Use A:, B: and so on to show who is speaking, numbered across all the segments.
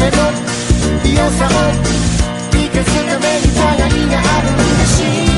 A: よの良さを生かすために互いがあるんだし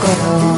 A: 心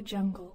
A: Jungle.